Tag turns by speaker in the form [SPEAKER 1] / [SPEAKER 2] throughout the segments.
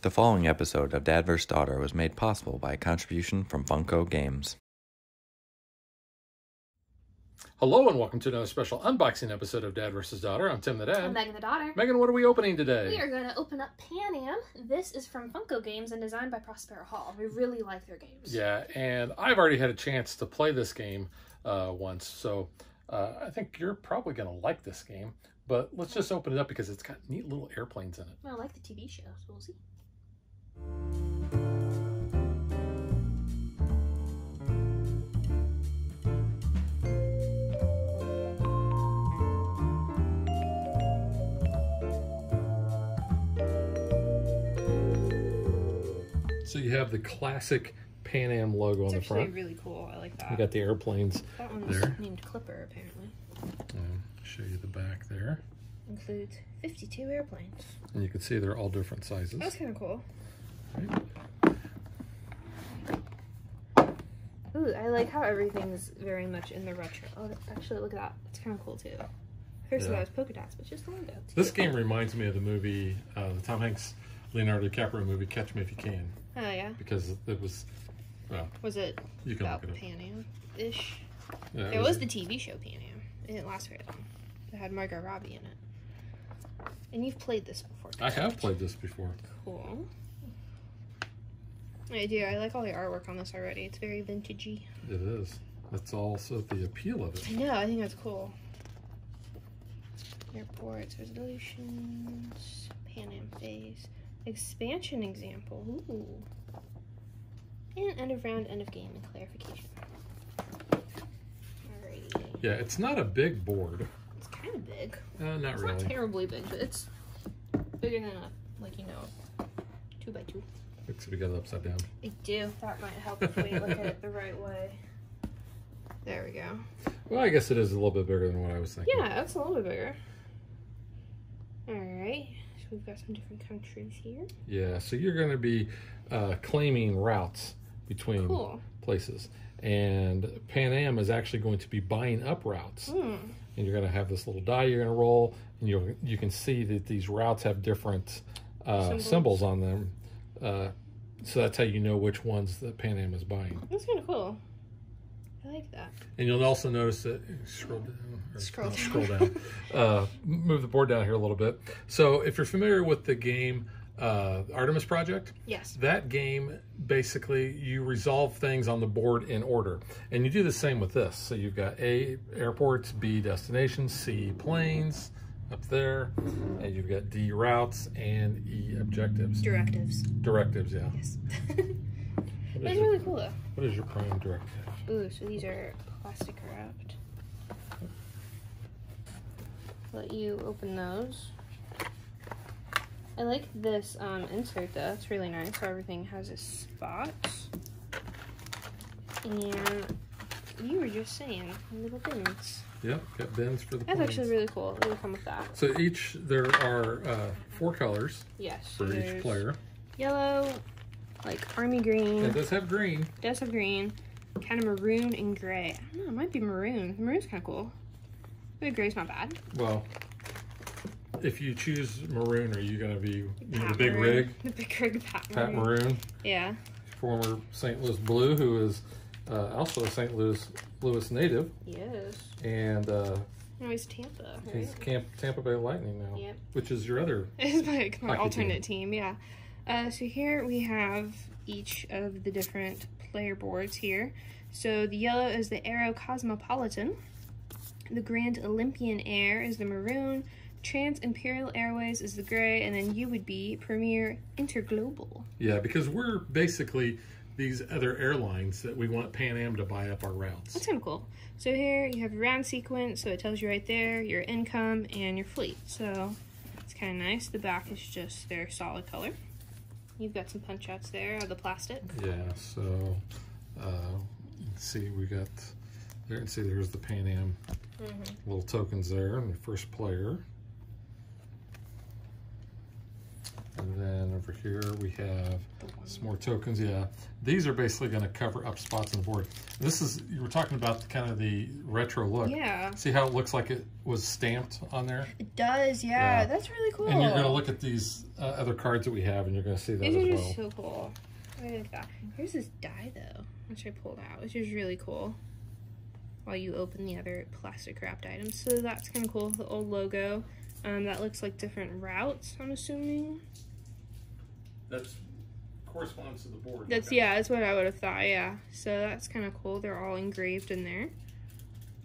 [SPEAKER 1] The following episode of Dad vs. Daughter was made possible by a contribution from Funko Games.
[SPEAKER 2] Hello and welcome to another special unboxing episode of Dad vs. Daughter. I'm Tim the Dad.
[SPEAKER 3] I'm Megan the daughter.
[SPEAKER 2] Megan, what are we opening today?
[SPEAKER 3] We are going to open up Pan Am. This is from Funko Games and designed by Prospero Hall. We really like their games.
[SPEAKER 2] Yeah, and I've already had a chance to play this game uh, once, so uh, I think you're probably going to like this game. But let's just open it up because it's got neat little airplanes in it.
[SPEAKER 3] Well, I like the TV show, so we'll see.
[SPEAKER 2] So you have the classic Pan Am logo
[SPEAKER 3] It's
[SPEAKER 2] on the front.
[SPEAKER 3] really cool. I like that.
[SPEAKER 2] You got the airplanes.
[SPEAKER 3] that one's
[SPEAKER 2] there.
[SPEAKER 3] named Clipper, apparently.
[SPEAKER 2] And show you the back there.
[SPEAKER 3] Includes 52 airplanes.
[SPEAKER 2] And you can see they're all different sizes.
[SPEAKER 3] That's kind of cool. Ooh, I like how everything's very much in the retro. Oh, actually, look at that. It's kind of cool, too. First
[SPEAKER 2] Yeah.
[SPEAKER 3] of all, it's polka dots, but just the logo.
[SPEAKER 2] This game reminds me of the movie, uh, the Tom Hanks, Leonardo DiCaprio movie, Catch Me If You Can,
[SPEAKER 3] Oh, yeah?
[SPEAKER 2] because it was, well,
[SPEAKER 3] Was it
[SPEAKER 2] you can
[SPEAKER 3] about
[SPEAKER 2] it.
[SPEAKER 3] Pan Am-ish?
[SPEAKER 2] Yeah,
[SPEAKER 3] It was the TV show Pan Am. It didn't last very long. It had Margot Robbie in it. And you've played this before.
[SPEAKER 2] I have played this before.
[SPEAKER 3] Cool. I do. I like all the artwork on this already. It's very vintagey.
[SPEAKER 2] It is. That's also the appeal of
[SPEAKER 3] I
[SPEAKER 2] it.
[SPEAKER 3] know. I think that's cool. Airports, resolutions, Pan Am phase, expansion example. Ooh. And end of round, end of game, and clarification. Alrighty.
[SPEAKER 2] Yeah, it's not a big board.
[SPEAKER 3] It's kind of big.
[SPEAKER 2] Uh, not
[SPEAKER 3] It's
[SPEAKER 2] really.
[SPEAKER 3] not terribly big, but it's bigger than a, like, you know, two by two.
[SPEAKER 2] Looks like we got it upside down.
[SPEAKER 3] I do. That might help if we look at it the right way. There we go.
[SPEAKER 2] Well, I guess it is a little bit bigger than what I was thinking.
[SPEAKER 3] Yeah, that's a little bit bigger. Alright. So we've got some different countries here.
[SPEAKER 2] Yeah, so you're going to be uh, claiming routes between
[SPEAKER 3] Cool.
[SPEAKER 2] places. And Pan Am is actually going to be buying up routes.
[SPEAKER 3] Hmm.
[SPEAKER 2] and you're going to have this little die you're going to roll, and you you can see that these routes have different uh, symbols.
[SPEAKER 3] Symbols.
[SPEAKER 2] on them. Uh, so that's how you know which ones the Pan Am is buying.
[SPEAKER 3] That's kind of cool. I like that.
[SPEAKER 2] And you'll also notice that scroll down,
[SPEAKER 3] Scroll
[SPEAKER 2] no,
[SPEAKER 3] down.
[SPEAKER 2] scroll down. uh, move the board down here a little bit. So if you're familiar with the game uh, Artemis Project,
[SPEAKER 3] Yes.
[SPEAKER 2] that game basically you resolve things on the board in order and you do the same with this so you've got a airports b destinations c planes up there and you've got d routes and e objectives
[SPEAKER 3] Directives.
[SPEAKER 2] directives yeah
[SPEAKER 3] Yes. That's
[SPEAKER 2] your,
[SPEAKER 3] really cool though.
[SPEAKER 2] what is your prime directive
[SPEAKER 3] Ooh, so these are plastic wrapped. Let you open those. I like this um, insert though. It's really nice. So everything has a spot. And you were just saying little bins.
[SPEAKER 2] yep got bins for the
[SPEAKER 3] That's
[SPEAKER 2] planes.
[SPEAKER 3] actually really cool. It will come with that.
[SPEAKER 2] so each there are uh, four colors
[SPEAKER 3] Yes.
[SPEAKER 2] for each player
[SPEAKER 3] Yellow, like army green.
[SPEAKER 2] it does have green
[SPEAKER 3] does have green, kind of maroon and gray. I don't know, it might be maroon. Maroon's kind of cool. Maybe gray's not bad.
[SPEAKER 2] well if you choose maroon are you going to be you know, the big
[SPEAKER 3] Maroon.
[SPEAKER 2] rig
[SPEAKER 3] The big rig Pat,
[SPEAKER 2] Pat
[SPEAKER 3] Maroon.
[SPEAKER 2] Maroon,
[SPEAKER 3] Yeah.
[SPEAKER 2] former St. Louis Blue, who is uh, also a St. Louis Louis native,
[SPEAKER 3] Yes.
[SPEAKER 2] and uh,
[SPEAKER 3] No, he's Tampa. Right?
[SPEAKER 2] he's Camp Tampa Bay Lightning now,
[SPEAKER 3] Yep.
[SPEAKER 2] which is your other.
[SPEAKER 3] It's my, my alternate team. yeah. Uh, so here we have each of the different player boards here. So the yellow is the Aero Cosmopolitan. The Grand Olympian Air is the maroon. Trans Imperial Airways is the gray, and then you would be Premier Interglobal.
[SPEAKER 2] Yeah, because we're basically these other airlines that we want Pan Am to buy up our routes.
[SPEAKER 3] That's kind of cool. So here you have your round sequence, so it tells you right there your income and your fleet. So it's kind of nice. The back is just their solid color. You've got some punch outs there of the plastic.
[SPEAKER 2] Yeah, so uh, let's see, we got there. You can see there's the Pan Am little tokens there, and the first player. And then over here we have some more tokens. Yeah, these are basically going to cover up spots on the board. This is you were talking about kind of the retro look.
[SPEAKER 3] Yeah.
[SPEAKER 2] See how it looks like it was stamped on there?
[SPEAKER 3] It does, yeah.
[SPEAKER 2] Yeah.
[SPEAKER 3] That's really cool.
[SPEAKER 2] And you're going to look at these uh, other cards that we have, and you're going to see that
[SPEAKER 3] These
[SPEAKER 2] as well.
[SPEAKER 3] so cool. I like that. Here's this die though, which I pulled out, which is really cool. While you open the other plastic wrapped items, so that's kind of cool. The old logo. Um, that looks like different routes. I'm assuming.
[SPEAKER 2] That's corresponds to the board.
[SPEAKER 3] That's yeah. That's what I would have thought. Yeah. So that's kind of cool. They're all engraved in there.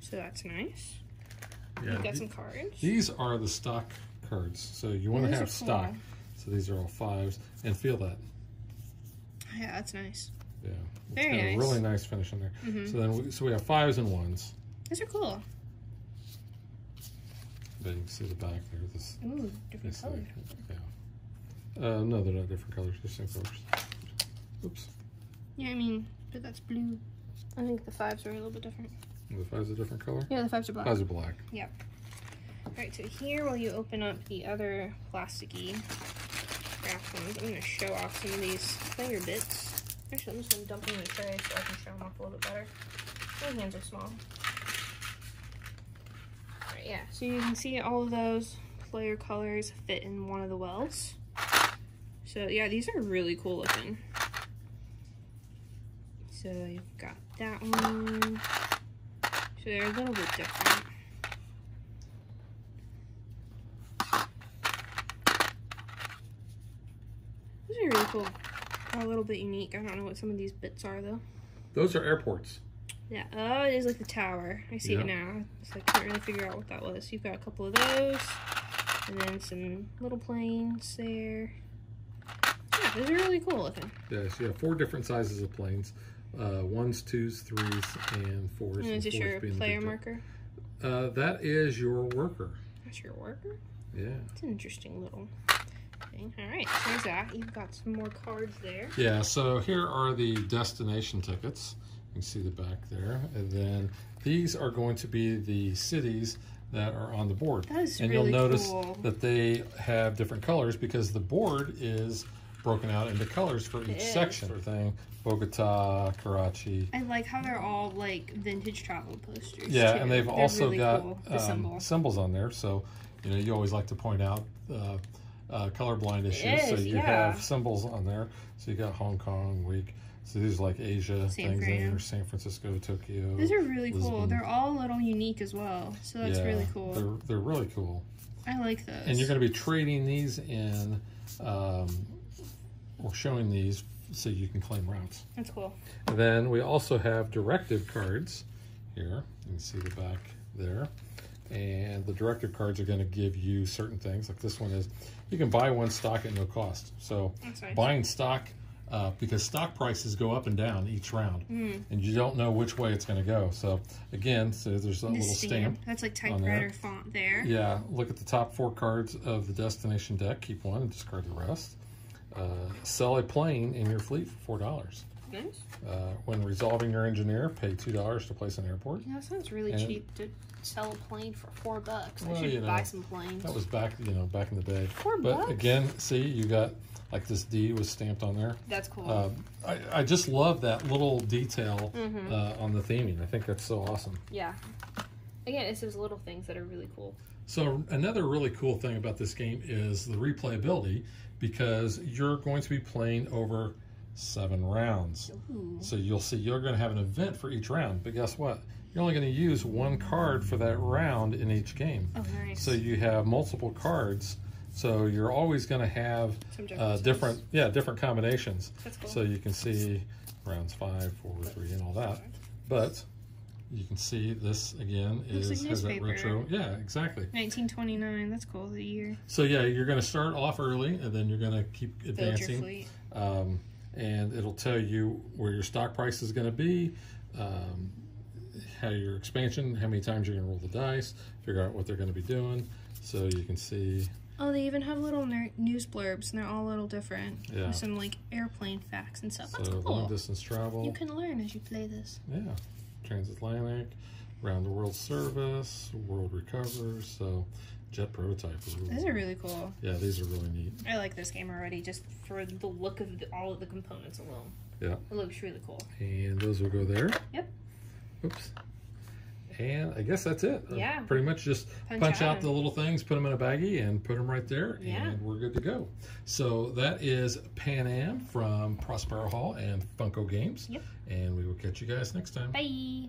[SPEAKER 3] So that's nice.
[SPEAKER 2] Yeah.
[SPEAKER 3] You've got some cards.
[SPEAKER 2] These are the stock cards, so you want to have stock.
[SPEAKER 3] cool.
[SPEAKER 2] So these are all fives, and feel that.
[SPEAKER 3] Yeah, that's nice.
[SPEAKER 2] Yeah, it's
[SPEAKER 3] Very
[SPEAKER 2] got a
[SPEAKER 3] nice.
[SPEAKER 2] really nice finish on there.
[SPEAKER 3] Mhm.
[SPEAKER 2] So then, we, so we have fives and ones.
[SPEAKER 3] These are cool.
[SPEAKER 2] But you can see the back there. This,
[SPEAKER 3] Ooh, different
[SPEAKER 2] this
[SPEAKER 3] colors.
[SPEAKER 2] yeah. Uh, no, they're not different colors. They're same colors. Oops,
[SPEAKER 3] Yeah, I mean, but that's blue. I think the fives are a little bit different.
[SPEAKER 2] the fives a different color.
[SPEAKER 3] Yeah, the fives are black.
[SPEAKER 2] Fives are black. Yep.
[SPEAKER 3] Alright, so here while you open up the other plasticky wrapped ones, I'm going to show off some of these player bits. Actually, I'm just going to dump them in the tray so I can show them off a little bit better. My hands are small. Alright, yeah, so you can see all of those player colors fit in one of the wells. So yeah, these are really cool looking. So you've got that one. So they're a little bit different. These are really cool. They're a little bit unique. I don't know what some of these bits are though.
[SPEAKER 2] Those are airports.
[SPEAKER 3] Yeah, oh, it is like the tower. I see
[SPEAKER 2] Yeah.
[SPEAKER 3] it now. So I can't really figure out what that was. You've got a couple of those, and then some little planes there. Yeah, those are really cool looking.
[SPEAKER 2] Yeah, so you have four different sizes of planes. Uh, ones, twos, threes, and fours.
[SPEAKER 3] And is this your player marker?
[SPEAKER 2] Uh, that is your worker.
[SPEAKER 3] That's your worker?
[SPEAKER 2] Yeah.
[SPEAKER 3] It's an interesting little thing. Alright, so there's that. You've got some more cards there.
[SPEAKER 2] Yeah, so here are the destination tickets. You can see the back there. And then these are going to be the cities that are on the board.
[SPEAKER 3] That is
[SPEAKER 2] and
[SPEAKER 3] really
[SPEAKER 2] you'll notice
[SPEAKER 3] cool.
[SPEAKER 2] that they have different colors because the board is broken out into colors for each
[SPEAKER 3] It is.
[SPEAKER 2] section. Thing, Bogota, Karachi.
[SPEAKER 3] I like how they're all like vintage travel posters.
[SPEAKER 2] Yeah,
[SPEAKER 3] too.
[SPEAKER 2] and they've
[SPEAKER 3] They're
[SPEAKER 2] also
[SPEAKER 3] really
[SPEAKER 2] got
[SPEAKER 3] cool,
[SPEAKER 2] um,
[SPEAKER 3] symbol.
[SPEAKER 2] symbols on there. So, you know, you always like to point out uh, uh, colorblind issues. so you
[SPEAKER 3] yeah.
[SPEAKER 2] have symbols on there. So you got Hong Kong week. So these are like Asia
[SPEAKER 3] San
[SPEAKER 2] things in there, San Francisco, Tokyo.
[SPEAKER 3] These are really cool. They're all a little unique as well. So that's
[SPEAKER 2] Yeah,
[SPEAKER 3] really cool.
[SPEAKER 2] They're they're really cool.
[SPEAKER 3] I like those.
[SPEAKER 2] And you're going to be trading these in, um, or showing these so you can claim routes.
[SPEAKER 3] That's cool.
[SPEAKER 2] And then we also have directive cards here. You can see the back there. And the directive cards are going to give you certain things. Like this one is, you can buy one stock at no cost. So
[SPEAKER 3] nice.
[SPEAKER 2] buying stock, uh, because stock prices go up and down each round.
[SPEAKER 3] Mm.
[SPEAKER 2] And you don't know which way it's going to go. So again, so there's a
[SPEAKER 3] The
[SPEAKER 2] little
[SPEAKER 3] stamp.
[SPEAKER 2] stamp.
[SPEAKER 3] That's like typewriter font there.
[SPEAKER 2] Yeah, look at the top four cards of the destination deck. Keep one and discard the rest. Uh, sell a plane in your fleet for four dollars.
[SPEAKER 3] Nice.
[SPEAKER 2] Uh, when resolving your engineer, pay two dollars to place an airport.
[SPEAKER 3] Yeah, that sounds really
[SPEAKER 2] And-
[SPEAKER 3] cheap to sell a plane for four bucks. I should
[SPEAKER 2] you know,
[SPEAKER 3] buy some planes.
[SPEAKER 2] That was back, you know, back in the day.
[SPEAKER 3] Four
[SPEAKER 2] but
[SPEAKER 3] bucks?
[SPEAKER 2] again, see, you got like this D was stamped on there.
[SPEAKER 3] That's cool.
[SPEAKER 2] Um, I, I just love that little detail
[SPEAKER 3] Mhm.
[SPEAKER 2] uh, on the theming. I think that's so awesome.
[SPEAKER 3] yeah. Again, it's those little things that are really cool.
[SPEAKER 2] So another really cool thing about this game is the replayability because you're going to be playing over seven rounds.
[SPEAKER 3] Ooh.
[SPEAKER 2] So you'll see you're going to have an event for each round, but guess what? You're only going to use one card for that round in each game.
[SPEAKER 3] Oh, nice.
[SPEAKER 2] So you have multiple cards. So you're always going to have uh, different, yeah, different combinations.
[SPEAKER 3] That's cool.
[SPEAKER 2] So you can see rounds five, four, three, and all that. But you can see this again
[SPEAKER 3] Looks
[SPEAKER 2] is
[SPEAKER 3] like
[SPEAKER 2] has that retro. Yeah, exactly.
[SPEAKER 3] 1929. That's cool. The year.
[SPEAKER 2] So yeah, you're going to start off early, and then you're going to keep advancing, um, and it'll tell you where your stock price is going to be, um, how your expansion, how many times you're going to roll the dice, figure out what they're going to be doing, so you can see.
[SPEAKER 3] Oh, they even have little news blurbs, and they're all a little different.
[SPEAKER 2] Yeah.
[SPEAKER 3] With some like airplane facts and stuff.
[SPEAKER 2] So
[SPEAKER 3] That's
[SPEAKER 2] long
[SPEAKER 3] cool.
[SPEAKER 2] distance travel,
[SPEAKER 3] You can learn as you play this.
[SPEAKER 2] yeah, transatlantic, round the world service, world recover. So Jet prototype. Ooh.
[SPEAKER 3] Those are really cool.
[SPEAKER 2] Yeah, these are really neat.
[SPEAKER 3] I like this game already just for the look of the, all of the components alone.
[SPEAKER 2] Yeah.
[SPEAKER 3] It looks really cool.
[SPEAKER 2] And those will go there.
[SPEAKER 3] Yep.
[SPEAKER 2] Oops. And I guess that's it. Uh,
[SPEAKER 3] Yeah.
[SPEAKER 2] pretty much just
[SPEAKER 3] Punch
[SPEAKER 2] punch,
[SPEAKER 3] out
[SPEAKER 2] out the little things, put them in a baggie, and put them right there,
[SPEAKER 3] Yeah.
[SPEAKER 2] and we're good to go. So that is Pan Am from Prospero Hall and Funko Games.
[SPEAKER 3] Yep.
[SPEAKER 2] And we will catch you guys next time.
[SPEAKER 3] Bye.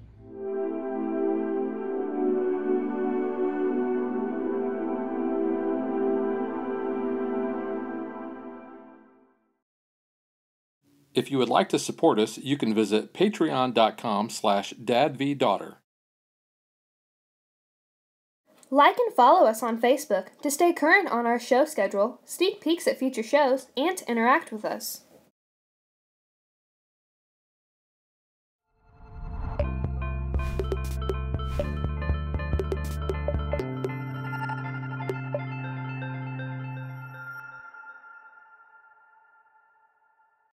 [SPEAKER 2] If you would like to support us, you can visit patreon.com slash dadvdaughter.
[SPEAKER 3] Like and follow us on Facebook to stay current on our show schedule, sneak peeks at future shows, and to interact with us.